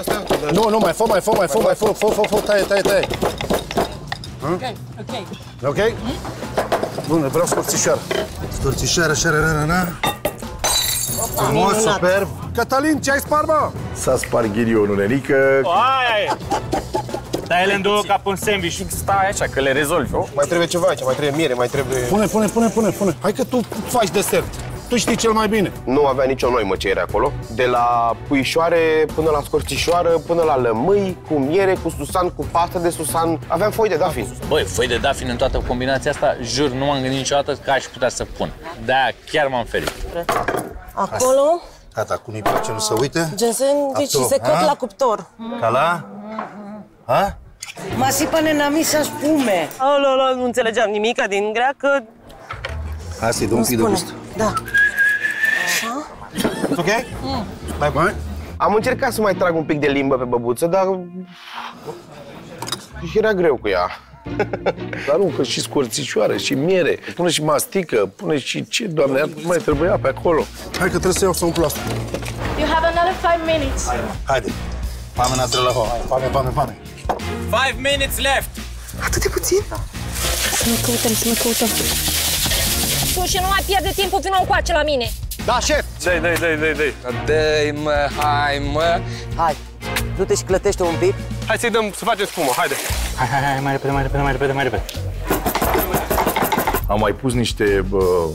astea? Nu, nu, mai fă, mai fă, mai fă, mai fă, fă, fă, fă, taie, taie, taie. Ok, ok. Ok? Bun, vreau scurțișoară. Scurțișoară, așa, ra, ra, ra. Frumos, superb. Cătălin, ce ai spart, mă? S-a spart ghinionul, nenică. Aia e! Dai ele în două ca pe un sandwich. Stai așa, că le rezolvi, o? Mai trebuie ceva aici, mai trebuie miere, mai trebuie... Pune, pune, pune, pune, pune. Hai că tu faci desert. Tu știi cel mai bine. Nu avea nicio noimă ce era acolo. De la puișoare până la scorțișoară, până la lămâi, cu miere, cu susan, cu pastă de susan. Aveam foi de dafin. Băi, foi de dafin în toată combinația asta, jur, nu m-am gândit niciodată că aș putea să pun. De-aia chiar m-am ferit. Acolo, Gata, cu nu-i place, nu se uite. sandwich și se cot la cuptor. Ca la? Ha? Ma sipane na misa spume. Alo, nu înțelegeam nimica din greacă. Hai să-i dăm un pic de gust. Da. Ok? Mai bun? Am încercat să mai trag un pic de limbă pe băbuță, dar... Și era greu cu ea. Dar nu, că și scorțișoară, și miere, pune și mastică, pune și ce, doamne, iar mai trebuia pe acolo. Hai că trebuie să iau să umplu asta. You have another five minutes. Haide. Pame na la ho. Pane, pane, pane. Five minutes left! Atât de puțin? Să ne căutăm, să ne căutăm. Tu și nu mai pierde timpul, vină încoace la mine. Da, șef! Dai, dai, dai, dai, dai. Dă-i, mă, hai, mă. Hai, du-te și clătește un pic. Hai să-i dăm să facem spumă, haide. Hai, hai, hai, mai repede, mai repede, mai repede, mai repede. Am mai pus niște bă,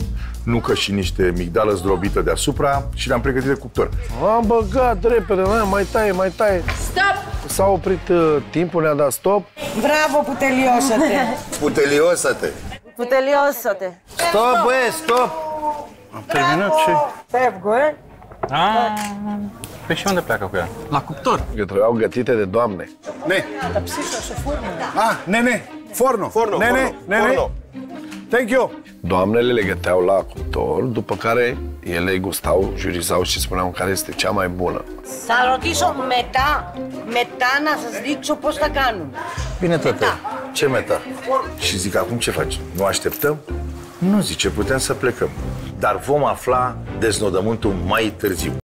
nucă și niște migdală zdrobită deasupra și le-am pregătit de cuptor. Am băgat repede, mai, mai taie, mai taie. Stop! S-a oprit uh, timpul, ne-a dat stop. Bravo, puteliosă-te. Puteliosă-te. Puteliosă-te. Stop, băie, stop! Am terminat și... Pe gură? Ah, pe și unde pleacă cu ea? La cuptor. Eu trebuiau gătite de doamne. Ne. Da, psică, și forno. Ah, ne, ne. Forno. Forno. Ne, ne, ne, ne. Thank you. Doamnele le găteau la cuptor, după care ele gustau, jurizau și spuneau care este cea mai bună. Să rotiso meta, meta na să zic ce poți să canu. Bine, tată. Ce meta? Și zic, acum ce faci? Nu așteptăm? Nu, zice, putem să plecăm. Dar vom afla deznodământul mai târziu.